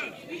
go.